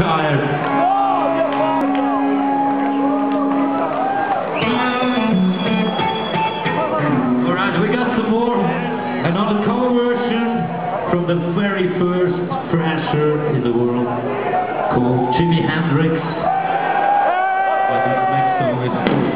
tired. Alright, we got some more. Another cover version from the very first Thrasher in the world called Jimi Hendrix. But this next song is